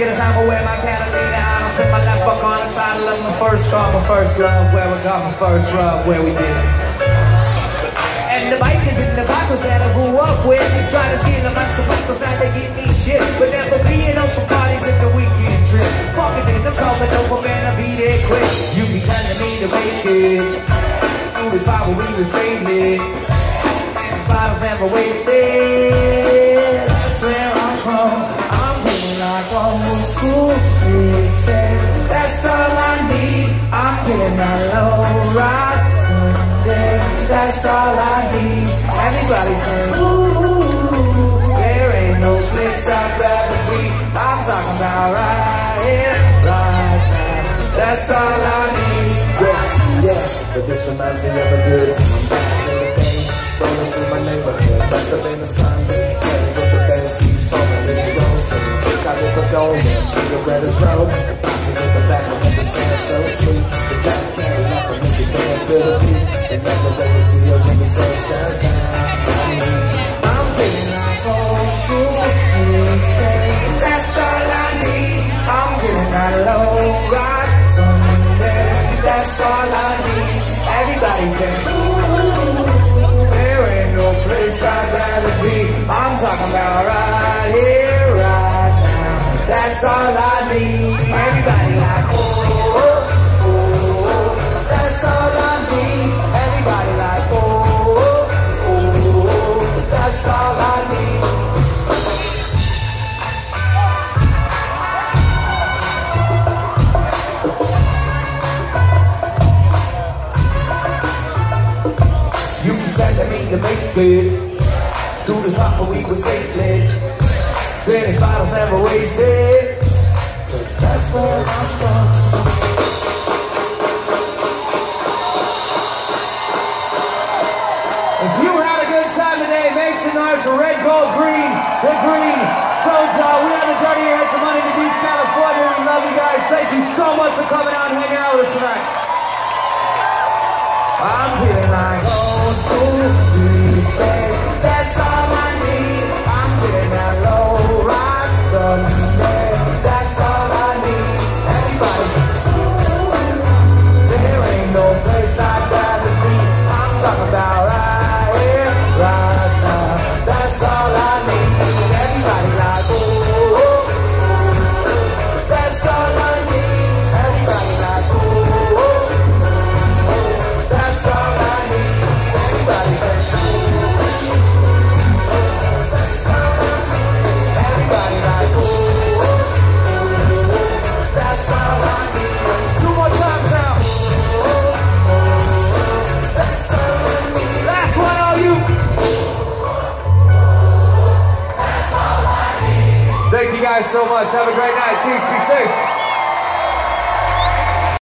Get a time away, my Catalina. I don't spend my last fuck on the title of my first car, my first love, where I got my first rub, where we did it. And the bikers and the bottles that I grew up with. Try to steal my sabacos, now they give me shit. But never being up for parties at the weekend trip. Fuck it, the car, but coming over, man, I beat be there quick. You be telling me to make it. Food this fine, we was saving it. Bottles never wasted. Old school music That's all I need I'm feeling that low rock Sunday That's all I need Everybody sing ooh There ain't no place I'd rather be I'm talking about right here, right now That's all I need Yeah, yeah, but this reminds me of a good time back in the day. Rolling through my neighborhood, been a Sunday. Cigarettes in the back of the sand, so sweet. The cat candy like a make you dance to the beat. Way it feels when the sun shines down. I'm like old school music. That's all I need. I'm getting that. That's all I need. Everybody say, That's all I need. Everybody like, oh, oh, oh. That's all I need. Everybody like, oh, oh, oh. That's all I need. You said me to make it Through the spot where we were safely Finished bottles never wasted Cause that's where I'm from If you had a good time today, make some noise for Red Gold Green, the Green Soja. We are the Dirty Heads of Money Beach, California. We love you guys. Thank you so much for coming out and hanging out with us tonight. I'm feeling like oh, old school music. Thank you guys so much. Have a great night. Peace. Be safe.